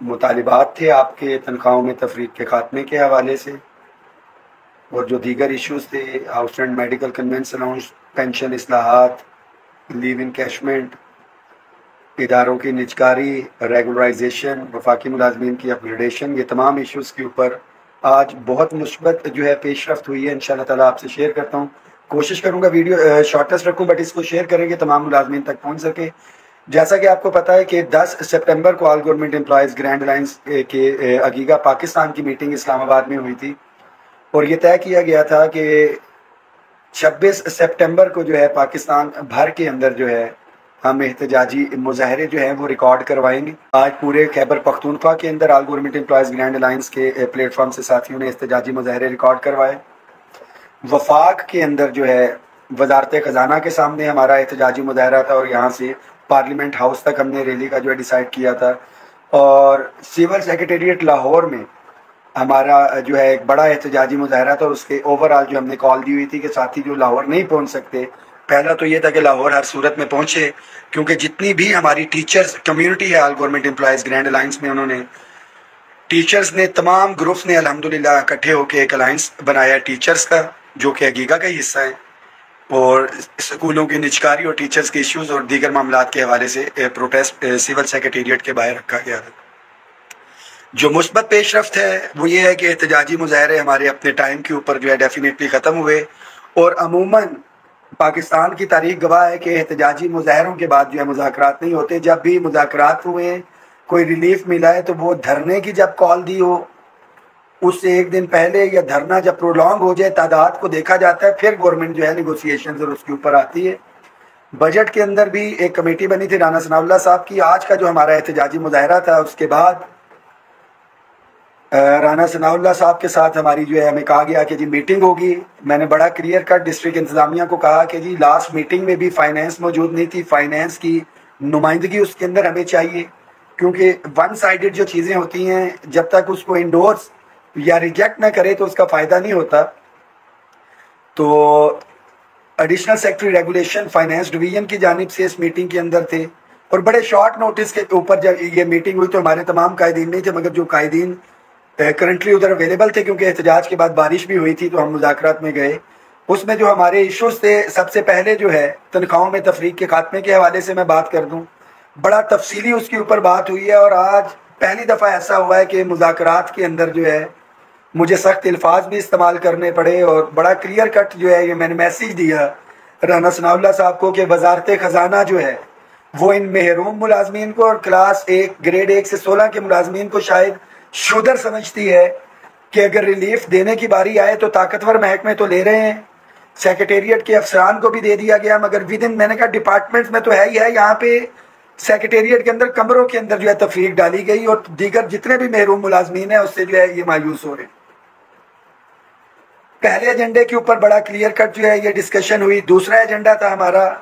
مطالبات تھے آپ کے تنخواہوں میں تفریق کے خاتمے کے حوالے سے اور جو دیگر ایشوز تھے house and medical conveyance allowance pension اصلاحات لیو انکیشمنٹ اداروں کی نجکاری ریگولرائزیشن وفاقی ملازمین کی اپگریڈیشن یہ تمام ایشوز کے اوپر آج بہت مثبت جو ہے پیش رفت ہوئی ہے۔ ان شاء اللہ تعالیٰ آپ سے شیئر کرتا ہوں۔ کوشش کروں گا ویڈیو شارٹیسٹ رکھوں بٹ اس کو شیئر کریں گے تمام ملازمین تک پہنچ سکے۔ جیسا کہ آپ کو پتا ہے کہ دس سپٹمبر کو all government employees grand alliance کے عگیگا پاکستان کی میٹنگ اسلام آباد میں ہوئی تھی اور یہ طے کیا گیا تھا کہ چھبیس سپٹمبر کو جو ہے پاکستان بھر کے اندر جو ہے ہم احتجاجی مظاہرے جو ہیں وہ ریکارڈ کروائیں گے۔ آج پورے خیبر پختونخوا کے اندر all government employees grand alliance کے پلیٹ فارم سے ساتھیوں نے احتجاجی مظاہرے ریکارڈ کروائے۔ وفاق کے اندر جو ہے وزارت خزانہ کے سامنے ہمارا احتجاجی مظاہرہ تھا اور یہاں سے پارلیمنٹ ہاؤس تک ہم نے ریلی کا جو ہے ڈیسائیڈ کیا تھا اور سیول سیکریٹریٹ لاہور میں ہمارا جو ہے ایک بڑا احتجاجی مظاہرہ تھا اور اس کے اوور آل جو ہم نے کال دی ہوئی تھی کہ ساتھی جو لاہور نہیں پہنچ سکتے، پہلا تو یہ تھا کہ لاہور ہر صورت میں پہنچے، کیونکہ جتنی بھی ہماری ٹیچرز کمیونٹی ہے all government employees grand alliance میں انہوں نے ٹیچرز نے، تمام گروپس نے الحمدللہ اکٹھے ہو کے ایک الائنس بنایا ٹیچرز کا، جو کہ حقیقہ کا ہی حصہ ہے۔ اور اسکولوں کی نچکاری اور ٹیچرز کے ایشوز اور دیگر معاملات کے حوالے سے پروٹیسٹ سول سیکریٹریٹ کے باہر رکھا گیا تھا جو مثبت پیش رفت ہے، وہ یہ ہے کہ احتجاجی مظاہرے ہمارے اپنے ٹائم کے اوپر جو ہے ڈیفینیٹلی ختم ہوئے اور عموماً پاکستان کی تاریخ گواہ ہے کہ احتجاجی مظاہروں کے بعد جو ہے مذاکرات نہیں ہوتے۔ جب بھی مذاکرات ہوئے، کوئی ریلیف ملا ہے تو وہ دھرنے کی جب کال دی ہو اس سے ایک دن پہلے یا دھرنا جب پرولونگ ہو جائے، تعداد کو دیکھا جاتا ہے، پھر گورنمنٹ جو ہے نیگوسیشن اور اس کے اوپر آتی ہے۔ بجٹ کے اندر بھی ایک کمیٹی بنی تھی رانا ثناء اللہ صاحب کی۔ آج کا جو ہمارا احتجاجی مظاہرہ تھا، اس کے بعد رانا ثناء اللہ صاحب کے ساتھ ہماری جو ہے، ہمیں کہا گیا کہ جی میٹنگ ہوگی۔ میں نے بڑا کلیئر کٹ ڈسٹرکٹ انتظامیہ کو کہا کہ جی لاسٹ میٹنگ میں بھی فائنینس موجود نہیں تھی۔ فائنینس کی نمائندگی اس کے اندر ہمیں چاہیے۔ کیونکہ ون سائیڈڈ جو چیزیں ہوتی ہیں، جب تک اس کو انڈورس یا ریجیکٹ نہ کرے تو اس کا فائدہ نہیں ہوتا۔ تو additional secretary regulation finance division کی جانب سے اس میٹنگ کے اندر تھے۔ اور بڑے شارٹ نوٹس کے اوپر جب یہ میٹنگ ہوئی تو ہمارے تمام قائدین نہیں تھے، مگر جو قائدین کرنٹلی ادھر اویلیبل تھے، کیونکہ احتجاج کے بعد بارش بھی ہوئی تھی تو ہم مذاکرات میں گئے۔ اس میں جو ہمارے ایشوز تھے، سب سے پہلے جو ہے، تنخواہوں میں تفریق کے خاتمے کے حوالے سے میں بات کر دوں۔ بڑا تفصیلی اس کے اوپر بات ہوئی ہے اور آج پہلی دفعہ ایسا ہوا ہے کہ مذاکرات کے اندر جو ہے مجھے سخت الفاظ بھی استعمال کرنے پڑے اور بڑا کلیئر کٹ جو ہے یہ میں نے میسیج دیا رانا ثناء اللہ صاحب کو کہ وزارت خزانہ جو ہے وہ ان محروم ملازمین کو اور کلاس ایک گریڈ ایک سے سولہ کے ملازمین کو شاید شودر سمجھتی ہے کہ اگر ریلیف دینے کی باری آئے تو طاقتور محکمے تو لے رہے ہیں۔ سیکریٹریٹ کے افسران کو بھی دے دیا گیا، مگر ود ان میں نے کہا ڈپارٹمنٹ میں تو ہے ہی ہے، یہاں پہ سیکریٹریٹ کے اندر، کمروں کے اندر جو ہے تفریق ڈالی گئی اور دیگر جتنے بھی محروم ملازمین ہیں اس سے جو ہے یہ مایوس ہو رہے ہیں۔ پہلے ایجنڈے کے اوپر بڑا کلیئر کٹ جو ہے یہ ڈسکشن ہوئی۔ دوسرا ایجنڈا تھا ہمارا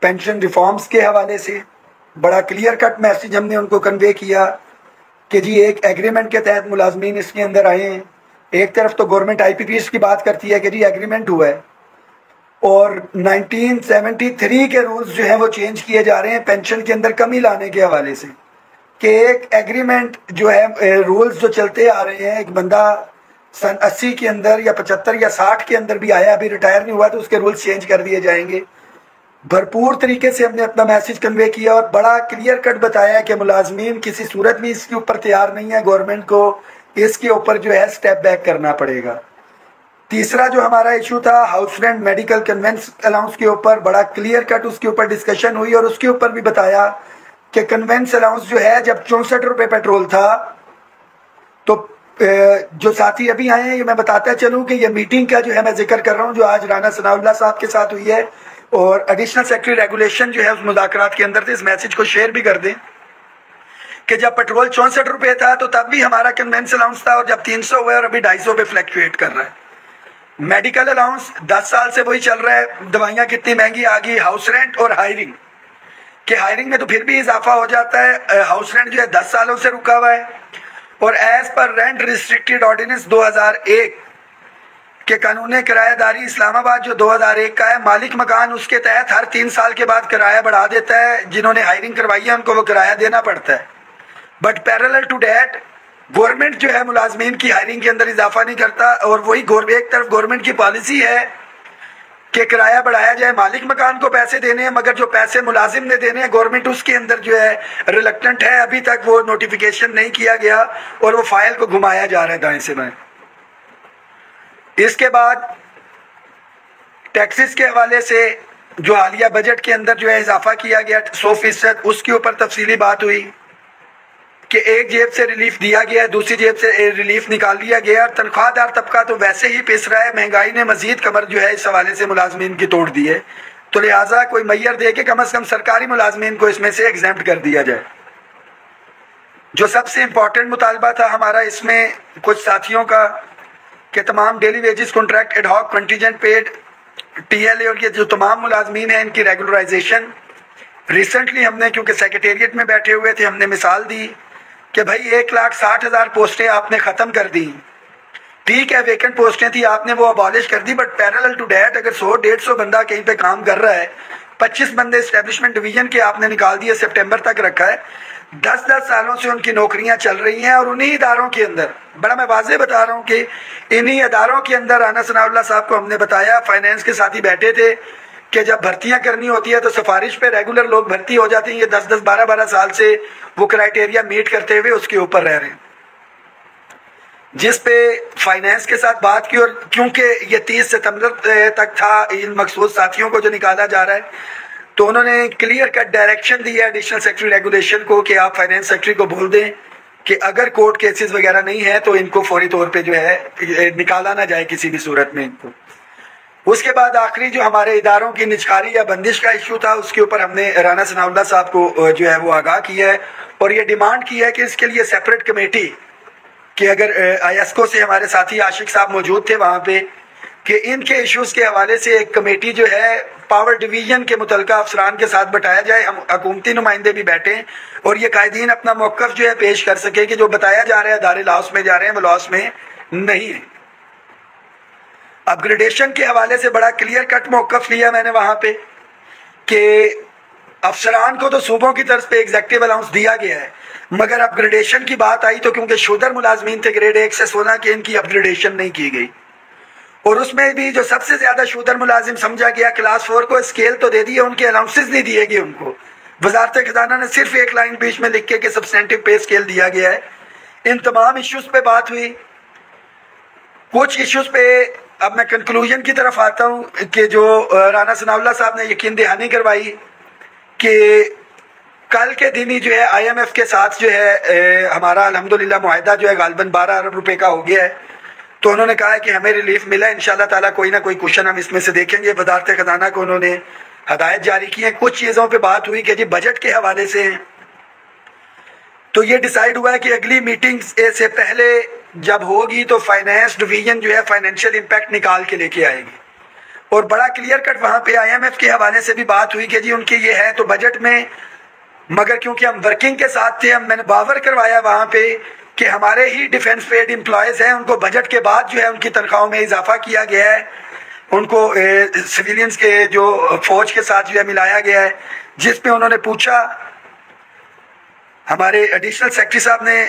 پینشن ریفارمز کے حوالے سے۔ بڑا کلیئر کٹ میسیج ہم نے ان کو کنوے کیا کہ جی ایک ایگریمنٹ کے تحت ملازمین اس کے اندر آئے ہیں۔ ایک طرف تو گورنمنٹ آئی پی پی ایس کی بات کرتی ہے کہ جی ایگریمنٹ ہوا ہے۔ اور نائنٹین سیونٹی تھری کے رولز جو ہیں وہ چینج کیے جا رہے ہیں پینشن کے اندر کمی لانے کے حوالے سے۔ کہ ایک ایگریمنٹ جو ہے رولز جو چلتے آ رہے ہیں، ایک بندہ سن اسی کے اندر یا پچہتر یا ساٹھ کے اندر بھی آیا، ابھی ریٹائر نہیں ہوا تو اس کے رولز چینج کر دیے جائیں گے۔ بھرپور طریقے سے ہم نے اپنا میسج کنوے کیا اور بڑا کلیئر کٹ بتایا کہ ملازمین کسی صورت بھی اس کے اوپر تیار نہیں ہے گورنمنٹ کو اس کے اوپر جو ہے سٹیپ بیک کرنا پڑے گا۔ تیسرا جو ہمارا ایشو تھا house rent medical conveyance allowance کے اوپر بڑا کلیئر کٹ اس کے اوپر ڈسکشن ہوئی اور اس کے اوپر بھی بتایا کہ کنوینس الاؤنس جو ہے، جب چونسٹھ روپے پیٹرول تھا تو جو ساتھی ابھی آئے ہیں، یہ میں بتاتا چلوں کہ یہ میٹنگ کا جو ہے میں ذکر کر رہا ہوں، جو آج رانا ثناء اللہ صاحب کے ساتھ ہوئی ہے، اور ایڈیشنل سیکٹری ریگولیشن جو ہے اس مذاکرات کے اندر تھے اس میسج کو شیئر بھی کر دیں۔ کہ جب پیٹرول چونسٹھ روپے تھا تو تب بھی ہمارا کنوینس الاؤنس تھا، اور جب تین سو ہوئے اور ابھی ڈھائی سو پہ فلیکچویٹ کر رہا ہے۔ میڈیکل الاؤنس دس سال سے وہی چل رہا ہے، دوائیاں کتنی مہنگی آ گئی ہاؤس رینٹ اور ہائرنگ کہ ہائرنگ میں تو پھر بھی اضافہ ہو جاتا ہے ہاؤس رینٹ جو ہے دس سالوں سے رکا ہوا ہے۔ اور as per rent restricted ordinance دو ہزار ایک کہ قانون کرایہ داری اسلام آباد جو دو ہزار ایک کا ہے، مالک مکان اس کے تحت ہر تین سال کے بعد کرایہ بڑھا دیتا ہے، جنہوں نے ہائرنگ کروائی ہے ان کو وہ کرایہ دینا پڑتا ہے۔ بٹ پیرل ٹو ڈیٹ گورنمنٹ جو ہے ملازمین کی ہائرنگ کے اندر اضافہ نہیں کرتا اور وہی ایک طرف گورنمنٹ کی پالیسی ہے کہ کرایہ بڑھایا جائے، مالک مکان کو پیسے دینے ہیں، مگر جو پیسے ملازم نے دینے ہیں گورنمنٹ اس کے اندر جو ہے ریلیکٹنٹ ہے، ابھی تک وہ نوٹیفیکیشن نہیں کیا گیا اور وہ فائل کو گھمایا جا رہا ہے دائیں سے بائیں۔ اس کے بعد ٹیکسز کے حوالے سے جو حالیہ بجٹ کے اندر جو ہے اضافہ کیا گیا، سو فیصد، اس کے اوپر تفصیلی بات ہوئی۔ کہ ایک جیب سے ریلیف دیا گیا دوسری جیب سے ریلیف نکال لیا گیا اور تنخواہ دار طبقہ تو ویسے ہی پیس رہا ہے۔ مہنگائی نے مزید کمر جو ہے اس حوالے سے ملازمین کی توڑ دی ہے۔ تو لہٰذا کوئی میئر دے کے کم از کم سرکاری ملازمین کو اس میں سے ایگزامپٹ کر دیا جائے۔ جو سب سے امپورٹنٹ مطالبہ تھا ہمارا، اس میں کچھ ساتھیوں کا کہ تمام daily wages contract ad hoc contingent paid T L A اور یہ جو تمام ملازمین ہیں، ان کی ریگولرائزیشن ریسنٹلی ہم نے، کیونکہ سیکریٹریٹ میں بیٹھے ہوئے تھے، ہم نے مثال دی۔ کہ بھائی ایک لاکھ ساٹھ ہزار پوسٹیں آپ نے ختم کر دی ٹھیک ہے ویکنٹ پوسٹیں تھی آپ نے وہ ابالش کر دی بٹ پیرل ٹو ڈیٹ اگر سو ڈیڑھ سو بندہ کہیں پہ کام کر رہا ہے، پچیس بندے اسٹیبلشمنٹ ڈویژن کے آپ نے نکال دیے سپٹمبر تک رکھا ہے۔ دس دس سالوں سے ان کی نوکریاں چل رہی ہیں اور انہی اداروں کے اندر، بڑا میں واضح بتا رہا ہوں کہ انہی اداروں کے اندر رانا ثناء اللہ صاحب کو ہم نے بتایا فائنینس کے ساتھ ہی بیٹھے تھے۔ کہ جب بھرتیاں کرنی ہوتی ہے تو سفارش پہ ریگولر لوگ بھرتی ہو جاتے ہیں، یہ دس دس، بارہ بارہ سال سے وہ کرائٹیریا میٹ کرتے ہوئے اس کے اوپر رہ رہے ہیں۔ جس پہ فائنینس کے ساتھ بات کی اور کیونکہ یہ تیس ستمبر تک تھا ان مخصوص ساتھیوں کو جو نکالا جا رہا ہے، تو انہوں نے کلیئر کٹ ڈائریکشن دی ہے ایڈیشنل سیکٹری ریگولیشن کو کہ آپ فائنینس سیکٹری کو بول دیں کہ اگر کورٹ کیسز وغیرہ نہیں ہے تو ان کو فوری طور پہ جو ہے نکالا نہ جائے کسی بھی صورت میں ان کو۔ اس کے بعد آخری جو ہمارے اداروں کی نچکاری یا بندش کا ایشو تھا، اس کے اوپر ہم نے رانا ثناء اللہ صاحب کو جو ہے وہ آگاہ کیا ہے اور یہ ڈیمانڈ کی ہے کہ اس کے لیے سیپریٹ کمیٹی کہ اگر آئی ایس کو سے ہمارے ساتھی عاشق صاحب موجود تھے وہاں پہ، کہ ان کے ایشوز کے حوالے سے ایک کمیٹی جو ہے پاور ڈویژن کے متعلقہ افسران کے ساتھ بٹایا جائے۔ ہم حکومتی نمائندے بھی بیٹھیں اور یہ قائدین اپنا موقف جو ہے پیش کر سکے کہ جو بتایا جا رہا ہے، ادارے لاس میں جا رہے ہیں، وہ لاس میں نہیں ہے اپگریڈیشن کے حوالے سے بڑا کلیئر کٹ موقف لیا میں نے وہاں پہ کہ افسران کو تو صوبوں کی طرف پہ ایگزیکٹو الاؤنس دیا گیا ہے، مگر اپگریڈیشن کی بات آئی تو کیونکہ شودر ملازمین تھے گریڈ ایک سے سونا کہ ان کی اپگریڈیشن نہیں کی گئی۔ اور اس میں بھی جو سب سے زیادہ شودر ملازم سمجھا گیا کلاس فور کو اسکیل تو دے دیے ان کے الاؤنسز نہیں دیے گئے ان کو۔ وزارت خزانہ نے صرف ایک لائن بیچ میں لکھ کے کہ سبسٹینٹو پے اسکیل دیا گیا ہے۔ ان تمام ایشوز پہ بات ہوئی۔ کچھ ایشوز پہ اب میں کنکلوژن کی طرف آتا ہوں کہ جو رانا ثناء اللہ صاحب نے یقین دہانی کروائی کہ کل کے دن ہی جو ہے آئی ایم ایف کے ساتھ جو ہے ہمارا الحمدللہ معاہدہ جو ہے غالباً بارہ ارب روپے کا ہو گیا ہے۔ تو انہوں نے کہا ہے کہ ہمیں ریلیف ملا ان شاء اللہ تعالیٰ کوئی نہ کوئی کوشچن ہم اس میں سے دیکھیں گے۔ وزارت خزانہ کو انہوں نے ہدایت جاری کی ہے۔ کچھ چیزوں پہ بات ہوئی کہ جی بجٹ کے حوالے سے ہیں۔ تو یہ ڈیسائیڈ ہوا ہے کہ اگلی میٹنگ سے پہلے جب ہوگی تو فائنینس ڈویژن جو ہے فائنینشیل امپیکٹ نکال کے لے کے آئے گی۔ اور بڑا کلیئر کٹ وہاں پہ آئی ایم ایف کے حوالے سے بھی بات ہوئی کہ جی ان کی یہ ہے تو بجٹ میں، مگر کیونکہ ہم ورکنگ کے ساتھ تھے، ہم میں نے باور کروایا وہاں پہ کہ ہمارے ہی ڈیفینس پیڈ امپلائیز ہیں، ان کو بجٹ کے بعد جو ہے ان کی تنخواہوں میں اضافہ کیا گیا ہے۔ ان کو سویلینز کے جو فوج کے ساتھ جو ہے ملایا گیا ہے، جس پہ انہوں نے پوچھا۔ ہمارے ایڈیشنل سیکٹری صاحب نے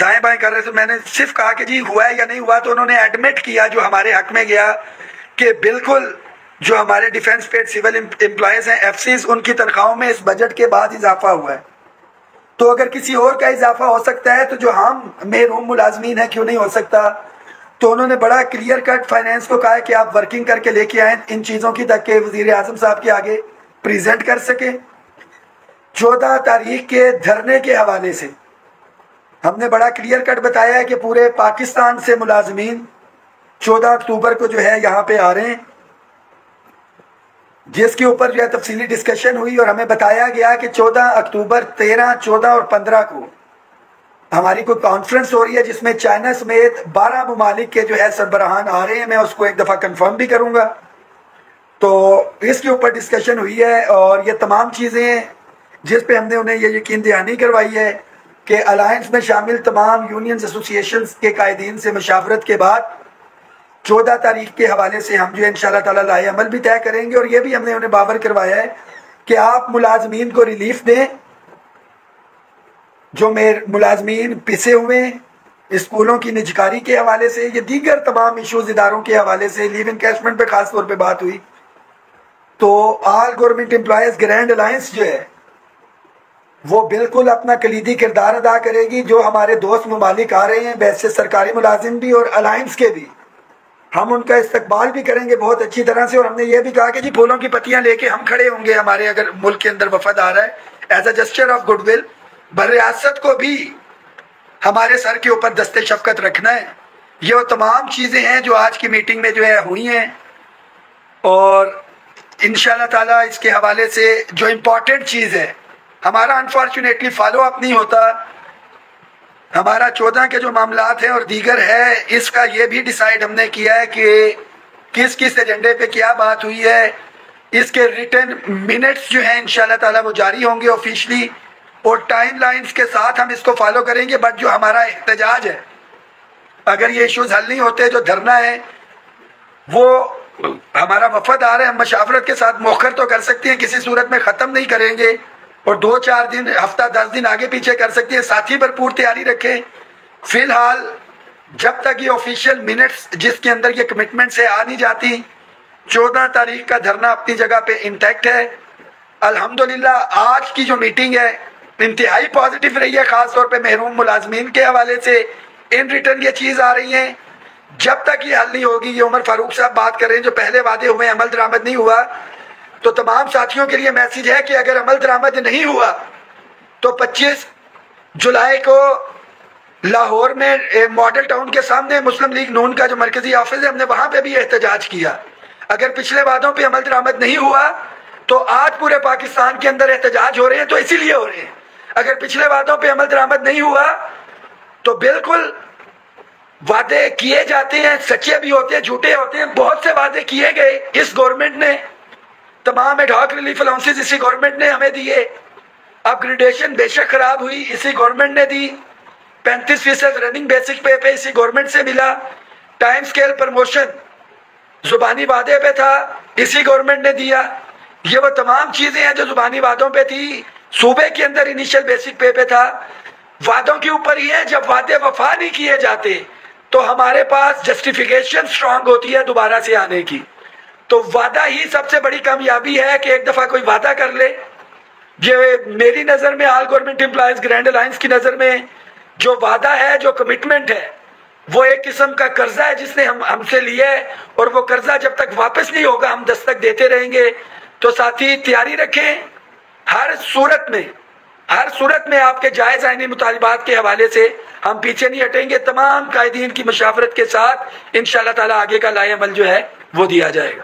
دائیں بائیں کر رہے تھے میں نے صرف کہا کہ جی ہوا ہے یا نہیں ہوا تو انہوں نے ایڈمٹ کیا جو ہمارے حق میں گیا کہ بالکل جو ہمارے ڈیفینس پیڈ سیول امپلائیز ہیں ایف سیز ان کی تنخواہوں میں اس بجٹ کے بعد اضافہ ہوا ہے۔ تو اگر کسی اور کا اضافہ ہو سکتا ہے تو جو ہم محروم ملازمین ہیں، کیوں نہیں ہو سکتا؟ تو انہوں نے بڑا کلیئر کٹ فائنینس کو کہا کہ آپ ورکنگ کر کے لے کے آئیں ان چیزوں کی تک کہ وزیر اعظم صاحب کے آگے پریزنٹ کر سکیں۔ چودہ تاریخ کے دھرنے کے حوالے سے ہم نے بڑا کلیئر کٹ بتایا ہے کہ پورے پاکستان سے ملازمین چودہ اکتوبر کو جو ہے یہاں پہ آ رہے ہیں۔ جس کے اوپر جو ہے تفصیلی ڈسکشن ہوئی اور ہمیں بتایا گیا کہ چودہ اکتوبر تیرہ، چودہ اور پندرہ کو ہماری کوئی کانفرنس ہو رہی ہے جس میں چائنا سمیت بارہ ممالک کے جو ہے سربراہان آ رہے ہیں۔ میں اس کو ایک دفعہ کنفرم بھی کروں گا۔ تو اس کے اوپر ڈسکشن ہوئی ہے اور یہ تمام چیزیں جس پہ ہم نے انہیں یہ یقین دہانی کروائی ہے۔ کہ الائنس میں شامل تمام یونینز ایسوسیشنز کے قائدین سے مشاورت کے بعد چودہ تاریخ کے حوالے سے ہم جو ان شاء اللہ تعالیٰ لائے عمل بھی طے کریں گے اور یہ بھی ہم نے انہیں باور کروایا ہے کہ آپ ملازمین کو ریلیف دیں۔ جو میرے ملازمین پسے ہوئے اسکولوں کی نجکاری کے حوالے سے یہ دیگر تمام ایشوز اداروں کے حوالے سے لیو انکیشمنٹ پہ خاص طور پہ بات ہوئی۔ تو all government employees grand alliance جو ہے وہ بالکل اپنا کلیدی کردار ادا کرے گی جو ہمارے دوست ممالک آ رہے ہیں ویسے سرکاری ملازم بھی اور الائنس کے بھی۔ ہم ان کا استقبال بھی کریں گے بہت اچھی طرح سے اور ہم نے یہ بھی کہا کہ جی پھولوں کی پتیاں لے کے ہم کھڑے ہوں گے ہمارے اگر ملک کے اندر وفد آ رہا ہے۔ As a gesture of goodwill بر ریاست کو بھی ہمارے سر کے اوپر دست شفقت رکھنا ہے۔ یہ وہ تمام چیزیں ہیں جو آج کی میٹنگ میں جو ہے ہوئی ہیں۔ اور ان شاء اللہ تعالیٰ اس کے حوالے سے جو امپورٹنٹ چیز ہے ہمارا انفارچونیٹلی فالو اپ نہیں ہوتا۔ ہمارا چودہ کے جو معاملات ہیں اور دیگر ہے اس کا یہ بھی ڈیسائیڈ ہم نے کیا ہے کہ کس کس ایجنڈے پہ کیا بات ہوئی ہے۔ اس کے ریٹن منٹس جو ہیں، انشاءاللہ تعالیٰ وہ جاری ہوں گے آفیشلی اور ٹائم لائنز کے ساتھ ہم اس کو فالو کریں گے بٹ جو ہمارا احتجاج ہے، اگر یہ ایشوز حل نہیں ہوتے، جو دھرنا ہے، وہ ہمارا وفد آ رہا ہے۔ ہم مشاورت کے ساتھ موخر تو کر سکتے ہیں، کسی صورت میں ختم نہیں کریں گے۔ اور دو چار دن، ہفتہ دس دن آگے پیچھے کر سکتے ہیں، ساتھی بھرپور تیاری رکھیں۔ فی الحال، جب تک یہ آفیشیل منٹس جس کے اندر یہ کمٹمنٹ سے آ نہیں جاتی، چودہ تاریخ کا دھرنا اپنی جگہ پہ انٹیکٹ ہے۔ الحمدللہ، آج کی جو میٹنگ ہے، انتہائی پازیٹیو رہی ہے، خاص طور پہ محروم ملازمین کے حوالے سے۔ ان ریٹرن یہ چیز آ رہی ہیں۔ جب تک یہ حل نہیں ہوگی، یہ عمر فاروق صاحب بات کر رہے ہیں جو پہلے وعدے ہوئے، عمل درآمد نہیں ہوا۔ تو تمام ساتھیوں کے لیے میسیج ہے کہ اگر عمل درآمد نہیں ہوا تو پچیس جولائی کو لاہور میں ماڈل ٹاؤن کے سامنے مسلم لیگ نون کا جو مرکزی آفس ہے، ہم نے وہاں پہ بھی احتجاج کیا۔ اگر پچھلے وعدوں پہ عمل درآمد نہیں ہوا تو آج پورے پاکستان کے اندر احتجاج ہو رہے ہیں، تو اسی لیے ہو رہے ہیں۔ اگر پچھلے وعدوں پہ عمل درآمد نہیں ہوا تو بالکل وعدے کیے جاتے ہیں، سچے بھی ہوتے ہیں، جھوٹے ہوتے ہیں، بہت سے وعدے کیے گئے۔ اس گورنمنٹ نے تمام ایڈھاک ریلیف الاؤنسز اسی گورنمنٹ نے ہمیں دیے۔ اپ گریڈیشن بے شک خراب ہوئی، اسی گورنمنٹ نے دی۔ پینتیس فیصد رننگ بیسک پے پہ اسی گورنمنٹ سے ملا۔ ٹائم سکیل پرموشن زبانی وعدے پہ تھا، اسی گورنمنٹ نے دیا۔ یہ وہ تمام چیزیں ہیں جو زبانی وعدوں پہ تھی۔ صوبے کے اندر انیشل بیسک پے پہ تھا۔ وعدوں کے اوپر ہی ہے جب وعدے وفا نہیں کیے جاتے تو ہمارے پاس جسٹیفیکیشن سٹرونگ ہوتی ہے دوبارہ سے آنے کی۔ تو وعدہ ہی سب سے بڑی کامیابی ہے کہ ایک دفعہ کوئی وعدہ کر لے۔ یہ میری نظر میں all government employees grand alliance کی نظر میں جو وعدہ ہے، جو کمٹمنٹ ہے، وہ ایک قسم کا قرضہ ہے جس نے ہم ہم سے لیا ہے اور وہ قرضہ جب تک واپس نہیں ہوگا، ہم دستک دیتے رہیں گے۔ تو ساتھی، تیاری رکھیں۔ ہر صورت میں، ہر صورت میں آپ کے جائز آئینی مطالبات کے حوالے سے ہم پیچھے نہیں ہٹیں گے۔ تمام قائدین کی مشاورت کے ساتھ انشاءاللہ تعالی آگے کا لائے عمل جو ہے، وہ دیا جائے گا۔